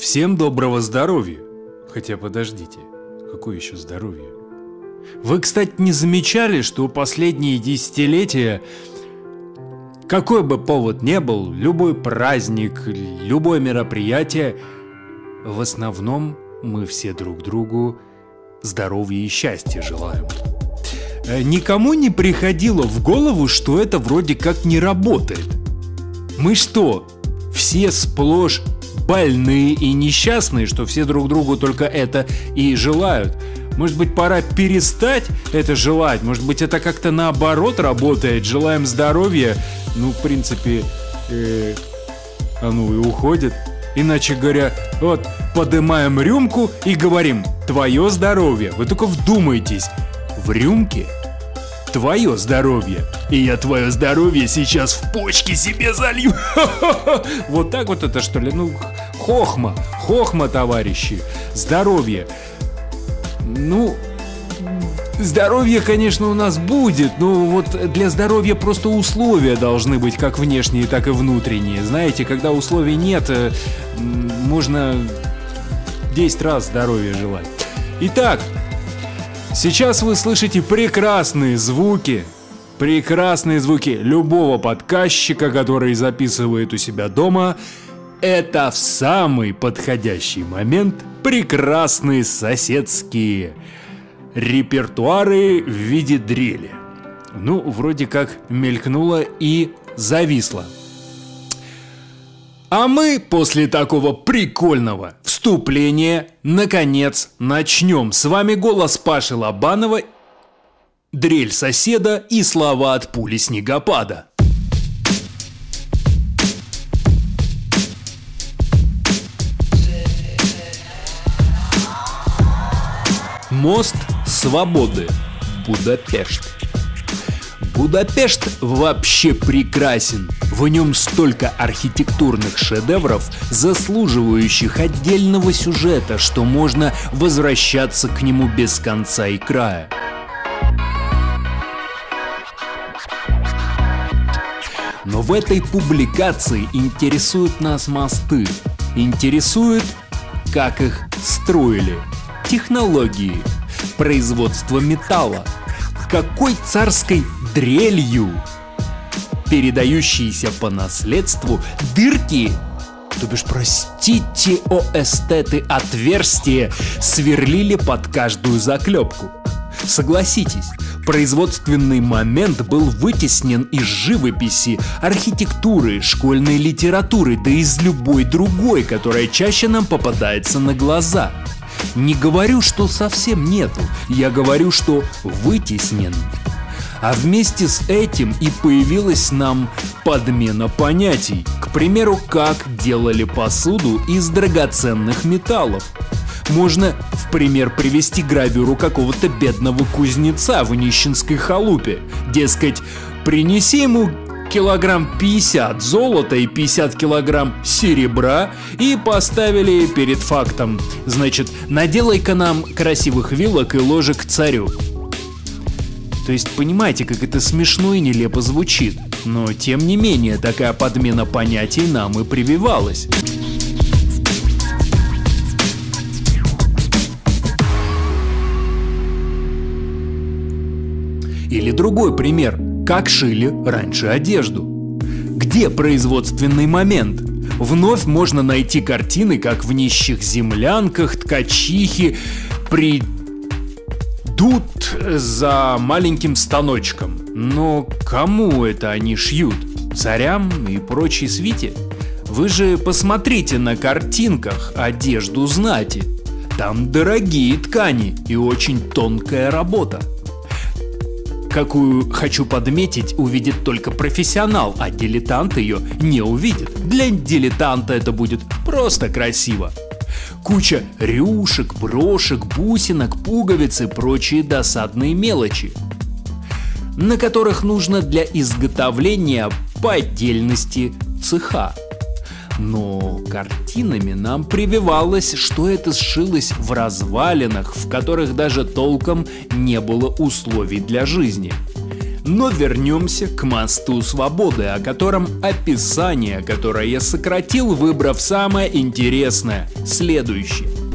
Всем доброго здоровья. Хотя подождите, какое еще здоровье? Вы, кстати, не замечали, что последние десятилетия, какой бы повод не был, любой праздник, любое мероприятие, в основном мы все друг другу здоровья и счастья желаем. Э, никому не приходило в голову, что это вроде как не работает. Мы что, все сплошь больные и несчастные, что все друг другу только это и желают. Может быть, пора перестать это желать? Может быть, это как-то наоборот работает? Желаем здоровья, ну, в принципе, э, оно и уходит. Иначе говоря, вот, поднимаем рюмку и говорим «Твое здоровье». Вы только вдумайтесь, в рюмке твое здоровье. И я твое здоровье сейчас в почки себе залью. Вот так вот это что ли? Ну, хохма, хохма, товарищи. Здоровье. Ну, Здоровье, конечно, у нас будет, но вот для здоровья просто условия должны быть как внешние, так и внутренние. Знаете, когда условий нет, э, можно 10 раз здоровья желать. Итак, сейчас вы слышите прекрасные звуки, прекрасные звуки любого подказчика, который записывает у себя дома. Это в самый подходящий момент прекрасные соседские репертуары в виде дрели. Ну, вроде как мелькнуло и зависло. А мы после такого прикольного вступления наконец начнем. С вами голос Паши Лобанова, дрель соседа и слова от пули снегопада. Мост свободы. Будапешт. Будапешт вообще прекрасен. В нем столько архитектурных шедевров, заслуживающих отдельного сюжета, что можно возвращаться к нему без конца и края. Но в этой публикации интересуют нас мосты. Интересует, как их строили – технологии, производство металла, какой царской дрелью, передающиеся по наследству дырки то бишь, простите, о эстеты, отверстия сверлили под каждую заклепку. Согласитесь, производственный момент был вытеснен из живописи, архитектуры, школьной литературы, да из любой другой, которая чаще нам попадается на глаза – не говорю, что совсем нету, я говорю, что вытеснен. А вместе с этим и появилась нам подмена понятий. К примеру, как делали посуду из драгоценных металлов. Можно в пример привести гравюру какого-то бедного кузнеца в нищенской халупе. Дескать, принеси ему килограмм 50 золота и 50 килограмм серебра и поставили перед фактом. Значит, наделай-ка нам красивых вилок и ложек царю. То есть понимаете, как это смешно и нелепо звучит. Но тем не менее, такая подмена понятий нам и прививалась. Или другой пример – как шили раньше одежду. Где производственный момент? Вновь можно найти картины, как в нищих землянках ткачихи придут за маленьким станочком. Но кому это они шьют? Царям и прочей свите? Вы же посмотрите на картинках одежду знати. Там дорогие ткани и очень тонкая работа какую, хочу подметить, увидит только профессионал, а дилетант ее не увидит. Для дилетанта это будет просто красиво. Куча рюшек, брошек, бусинок, пуговиц и прочие досадные мелочи, на которых нужно для изготовления по отдельности цеха. Но картинами нам прививалось, что это сшилось в развалинах, в которых даже толком не было условий для жизни. Но вернемся к мосту свободы, о котором описание, которое я сократил, выбрав самое интересное, следующее.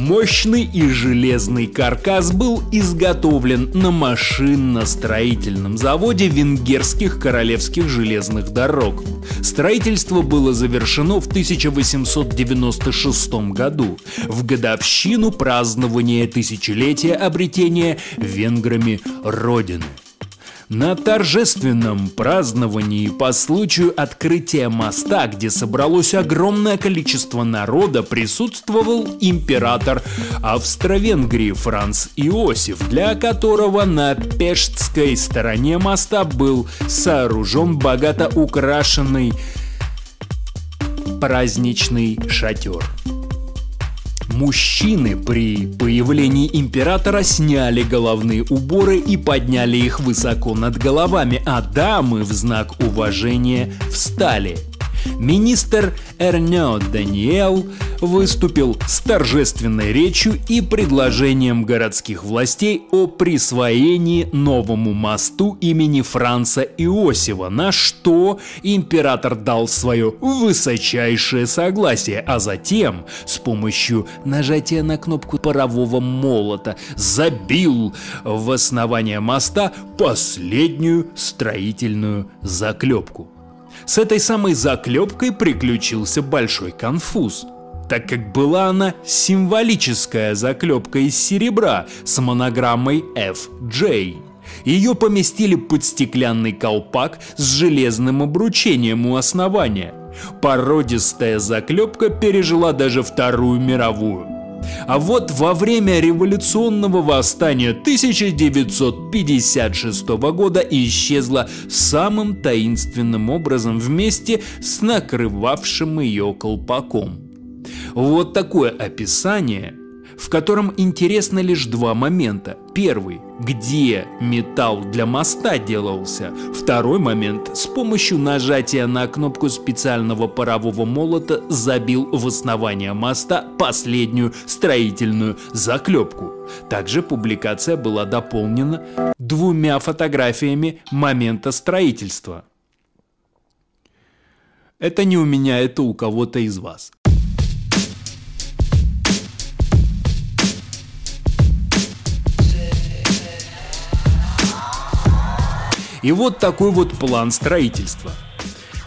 Мощный и железный каркас был изготовлен на машинно-строительном заводе венгерских королевских железных дорог. Строительство было завершено в 1896 году, в годовщину празднования тысячелетия обретения венграми Родины. На торжественном праздновании по случаю открытия моста, где собралось огромное количество народа, присутствовал император Австро-Венгрии Франц Иосиф, для которого на пештской стороне моста был сооружен богато украшенный праздничный шатер. Мужчины при появлении императора сняли головные уборы и подняли их высоко над головами, а дамы в знак уважения встали – Министр Эрнё Даниэл выступил с торжественной речью и предложением городских властей о присвоении новому мосту имени Франца Иосифа, на что император дал свое высочайшее согласие, а затем с помощью нажатия на кнопку парового молота забил в основание моста последнюю строительную заклепку. С этой самой заклепкой приключился большой конфуз так как была она символическая заклепка из серебра с монограммой FJ. Ее поместили под стеклянный колпак с железным обручением у основания. Породистая заклепка пережила даже Вторую мировую. А вот во время революционного восстания 1956 года исчезла самым таинственным образом вместе с накрывавшим ее колпаком. Вот такое описание в котором интересно лишь два момента. Первый – где металл для моста делался. Второй момент – с помощью нажатия на кнопку специального парового молота забил в основание моста последнюю строительную заклепку. Также публикация была дополнена двумя фотографиями момента строительства. Это не у меня, это у кого-то из вас. И вот такой вот план строительства.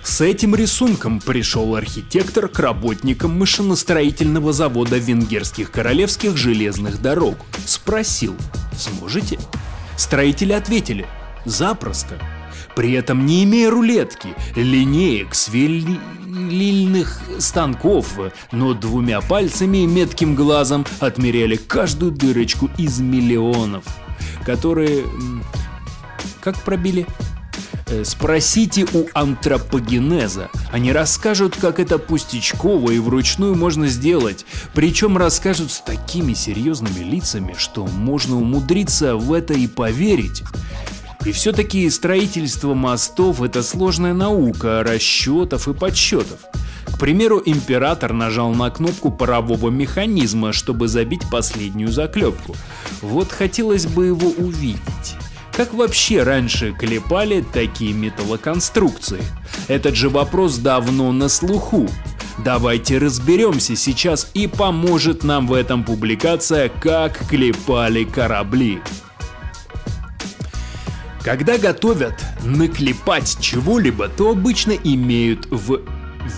С этим рисунком пришел архитектор к работникам машиностроительного завода венгерских королевских железных дорог. Спросил, сможете? Строители ответили, запросто. При этом не имея рулетки, линеек, сверлильных станков, но двумя пальцами и метким глазом отмеряли каждую дырочку из миллионов, которые как пробили? Э, спросите у антропогенеза. Они расскажут, как это пустячково и вручную можно сделать. Причем расскажут с такими серьезными лицами, что можно умудриться в это и поверить. И все-таки строительство мостов – это сложная наука расчетов и подсчетов. К примеру, император нажал на кнопку парового механизма, чтобы забить последнюю заклепку. Вот хотелось бы его увидеть. Как вообще раньше клепали такие металлоконструкции? Этот же вопрос давно на слуху. Давайте разберемся сейчас и поможет нам в этом публикация «Как клепали корабли». Когда готовят наклепать чего-либо, то обычно имеют в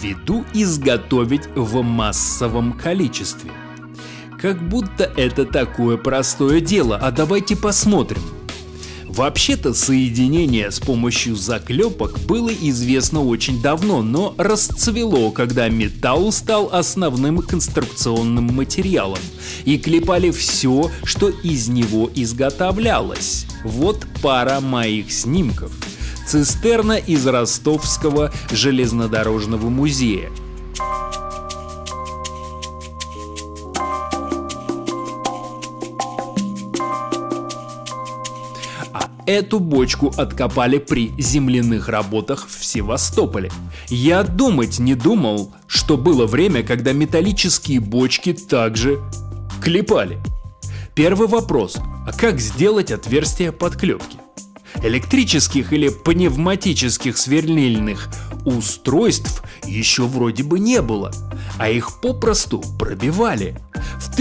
виду изготовить в массовом количестве. Как будто это такое простое дело, а давайте посмотрим, Вообще-то соединение с помощью заклепок было известно очень давно, но расцвело, когда металл стал основным конструкционным материалом, и клепали все, что из него изготовлялось. Вот пара моих снимков. Цистерна из Ростовского железнодорожного музея – Эту бочку откопали при земляных работах в Севастополе. Я думать не думал, что было время, когда металлические бочки также клепали. Первый вопрос. А как сделать отверстие под клепки? Электрических или пневматических сверлильных устройств еще вроде бы не было, а их попросту пробивали. В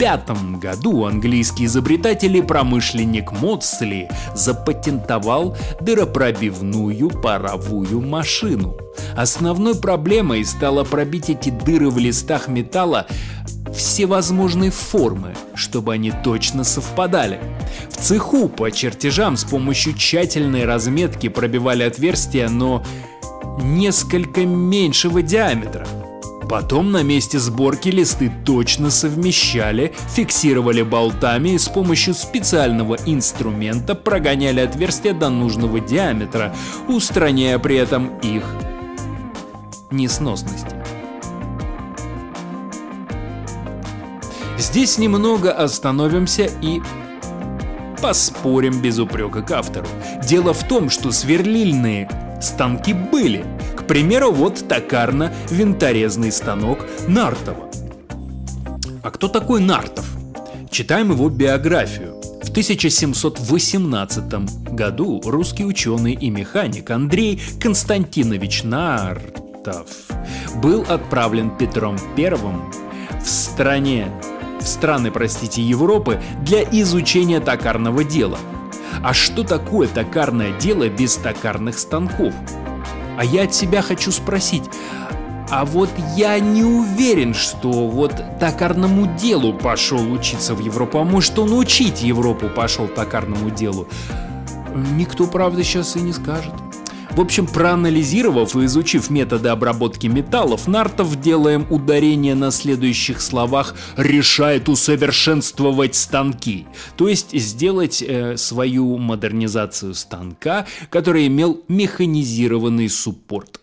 1805 году английский изобретатель и промышленник Модсли запатентовал дыропробивную паровую машину. Основной проблемой стало пробить эти дыры в листах металла всевозможной формы, чтобы они точно совпадали. В цеху по чертежам с помощью тщательной разметки пробивали отверстия, но несколько меньшего диаметра. Потом на месте сборки листы точно совмещали, фиксировали болтами и с помощью специального инструмента прогоняли отверстия до нужного диаметра, устраняя при этом их несносности. Здесь немного остановимся и поспорим без упрека к автору. Дело в том, что сверлильные станки были. Примеру, вот токарно-винторезный станок Нартова. А кто такой Нартов? Читаем его биографию. В 1718 году русский ученый и механик Андрей Константинович Нартов был отправлен Петром I в стране в страны, простите, Европы для изучения токарного дела. А что такое токарное дело без токарных станков? А я от себя хочу спросить, а вот я не уверен, что вот токарному делу пошел учиться в Европу, а может он учить Европу пошел токарному делу. Никто, правда, сейчас и не скажет. В общем, проанализировав и изучив методы обработки металлов, Нартов, делаем ударение на следующих словах, решает усовершенствовать станки. То есть сделать э, свою модернизацию станка, который имел механизированный суппорт.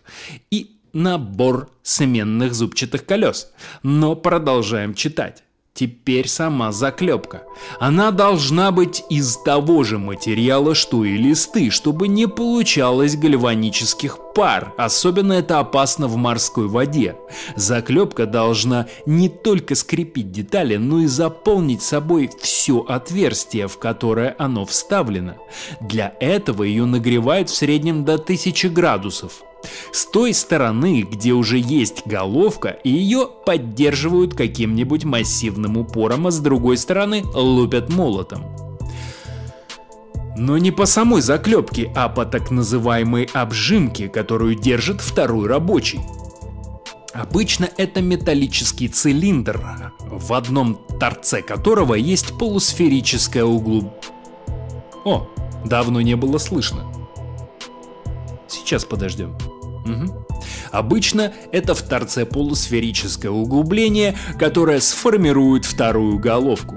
И набор сменных зубчатых колес. Но продолжаем читать. Теперь сама заклепка. Она должна быть из того же материала, что и листы, чтобы не получалось гальванических пар. Особенно это опасно в морской воде. Заклепка должна не только скрепить детали, но и заполнить собой все отверстие, в которое оно вставлено. Для этого ее нагревают в среднем до 1000 градусов. С той стороны, где уже есть головка, ее поддерживают каким-нибудь массивным упором, а с другой стороны лупят молотом. Но не по самой заклепке, а по так называемой обжимке, которую держит второй рабочий. Обычно это металлический цилиндр, в одном торце которого есть полусферическое углуб. О, давно не было слышно. Сейчас подождем. Угу. Обычно это в торце полусферическое углубление, которое сформирует вторую головку.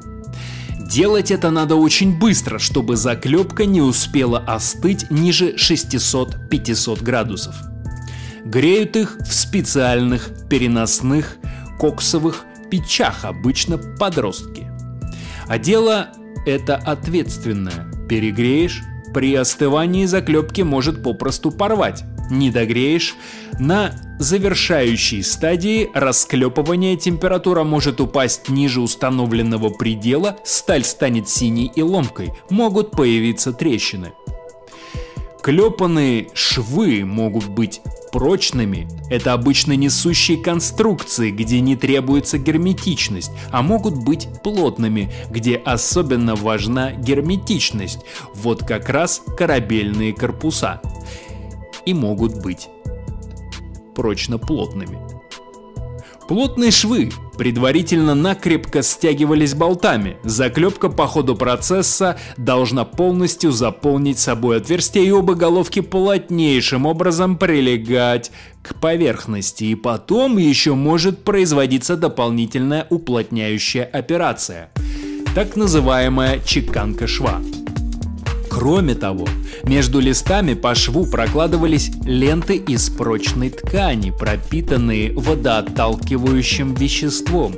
Делать это надо очень быстро, чтобы заклепка не успела остыть ниже 600-500 градусов. Греют их в специальных переносных коксовых печах, обычно подростки. А дело это ответственное. Перегреешь, при остывании заклепки может попросту порвать. Не догреешь. На завершающей стадии расклепывания температура может упасть ниже установленного предела, сталь станет синей и ломкой, могут появиться трещины. Клепанные швы могут быть прочными. Это обычно несущие конструкции, где не требуется герметичность, а могут быть плотными, где особенно важна герметичность. Вот как раз корабельные корпуса. И могут быть прочно плотными. Плотные швы предварительно накрепко стягивались болтами. Заклепка по ходу процесса должна полностью заполнить собой отверстие и оба головки плотнейшим образом прилегать к поверхности. И потом еще может производиться дополнительная уплотняющая операция. Так называемая чеканка шва. Кроме того, между листами по шву прокладывались ленты из прочной ткани, пропитанные водоотталкивающим веществом.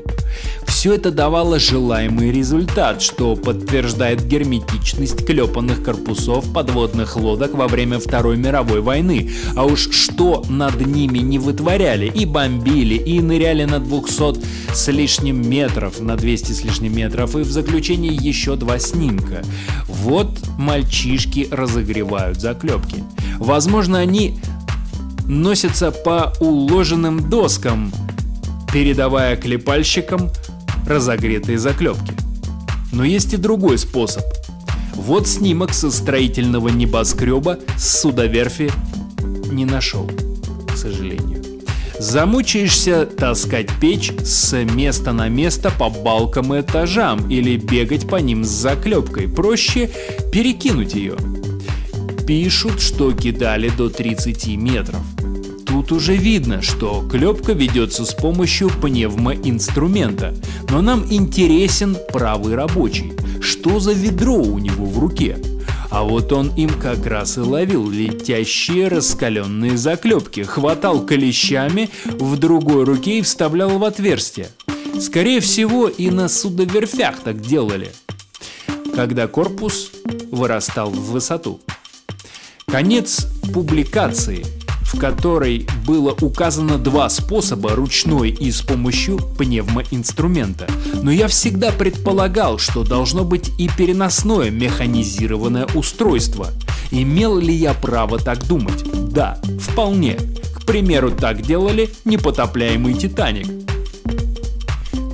Все это давало желаемый результат, что подтверждает герметичность клепанных корпусов подводных лодок во время Второй мировой войны. А уж что над ними не вытворяли, и бомбили, и ныряли на 200 с лишним метров, на 200 с лишним метров, и в заключении еще два снимка. Вот мальчишки разогревают заклепки. Возможно, они носятся по уложенным доскам, передавая клепальщикам разогретые заклепки. Но есть и другой способ. Вот снимок со строительного небоскреба с судоверфи не нашел, к сожалению. Замучаешься таскать печь с места на место по балкам и этажам или бегать по ним с заклепкой. Проще перекинуть ее. Пишут, что кидали до 30 метров. Тут уже видно, что клепка ведется с помощью пневмоинструмента, но нам интересен правый рабочий. Что за ведро у него в руке? А вот он им как раз и ловил летящие раскаленные заклепки, хватал клещами в другой руке и вставлял в отверстие. Скорее всего, и на судоверфях так делали, когда корпус вырастал в высоту. Конец публикации – в которой было указано два способа ручной и с помощью пневмоинструмента. Но я всегда предполагал, что должно быть и переносное механизированное устройство. Имел ли я право так думать? Да, вполне. К примеру, так делали непотопляемый Титаник.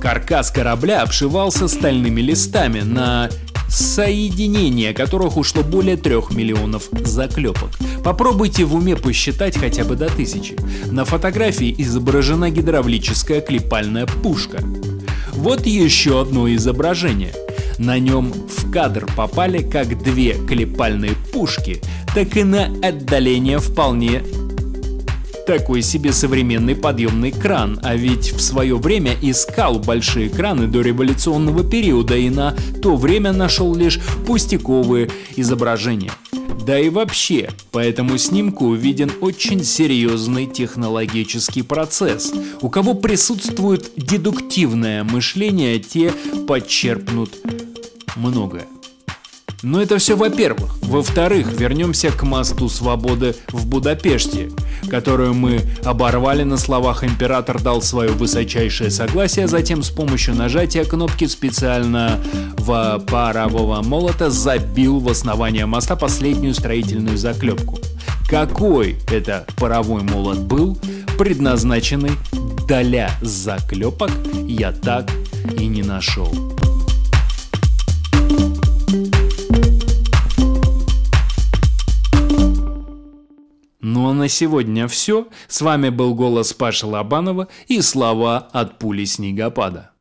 Каркас корабля обшивался стальными листами на соединение которых ушло более трех миллионов заклепок. Попробуйте в уме посчитать хотя бы до тысячи. На фотографии изображена гидравлическая клепальная пушка. Вот еще одно изображение. На нем в кадр попали как две клепальные пушки, так и на отдаление вполне такой себе современный подъемный кран, а ведь в свое время искал большие краны до революционного периода и на то время нашел лишь пустяковые изображения. Да и вообще, по этому снимку виден очень серьезный технологический процесс. У кого присутствует дедуктивное мышление, те подчерпнут многое. Но это все во-первых. Во-вторых, вернемся к мосту свободы в Будапеште, которую мы оборвали на словах «Император дал свое высочайшее согласие», затем с помощью нажатия кнопки специально в парового молота забил в основание моста последнюю строительную заклепку. Какой это паровой молот был, предназначенный для заклепок, я так и не нашел. Ну а на сегодня все. С вами был голос Паши Лобанова и слова от пули снегопада.